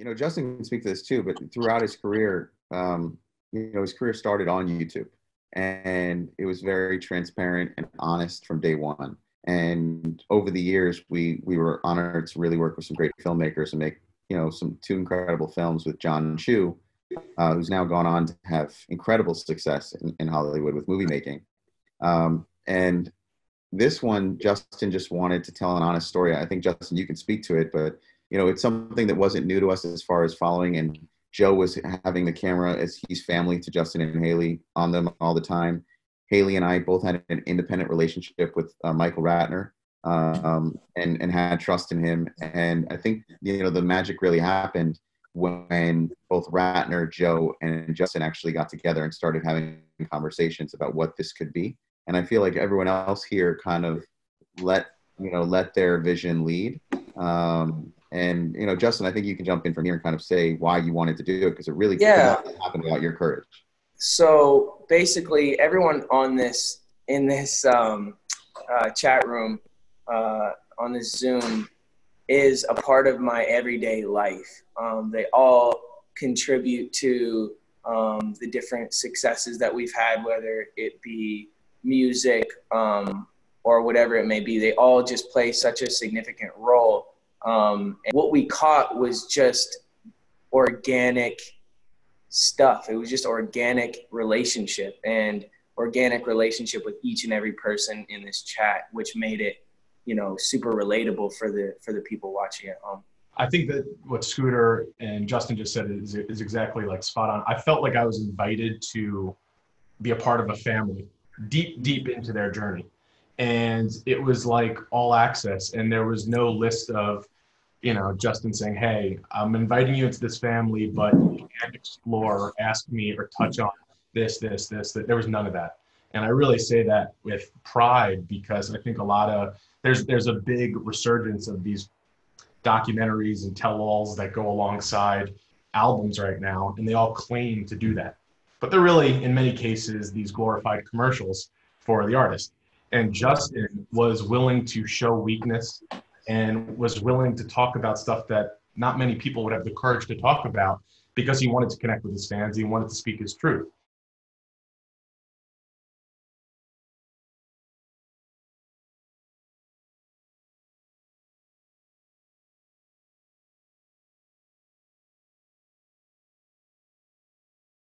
you know, Justin can speak to this too, but throughout his career, um, you know, his career started on YouTube and it was very transparent and honest from day one. And over the years, we, we were honored to really work with some great filmmakers and make, you know, some two incredible films with Jon Chu, uh, who's now gone on to have incredible success in, in Hollywood with movie making. Um, and this one, Justin just wanted to tell an honest story. I think Justin, you can speak to it, but you know, it's something that wasn't new to us as far as following. And Joe was having the camera as he's family to Justin and Hailey on them all the time. Hailey and I both had an independent relationship with uh, Michael Ratner um, and and had trust in him. And I think you know the magic really happened when both Ratner, Joe, and Justin actually got together and started having conversations about what this could be. And I feel like everyone else here kind of let you know let their vision lead. Um, and you know, Justin, I think you can jump in from here and kind of say why you wanted to do it because it really yeah. happened without your courage. So basically, everyone on this in this um, uh, chat room uh, on this Zoom is a part of my everyday life. Um, they all contribute to um, the different successes that we've had, whether it be music um, or whatever it may be. They all just play such a significant role um, and what we caught was just organic stuff. It was just organic relationship and organic relationship with each and every person in this chat, which made it, you know, super relatable for the for the people watching at home. I think that what Scooter and Justin just said is, is exactly like spot on. I felt like I was invited to be a part of a family deep, deep into their journey. And it was like all access and there was no list of you know justin saying hey i'm inviting you into this family but you can't explore. Or ask me or touch on this this this. That there was none of that. And i really say that with pride because i think a lot of there's there's a big resurgence of these documentaries and tell-alls that go alongside albums right now and they all claim to do that but they're really in many cases these glorified commercials for the artist and Justin was willing to show weakness and was willing to talk about stuff that not many people would have the courage to talk about because he wanted to connect with his fans. He wanted to speak his truth.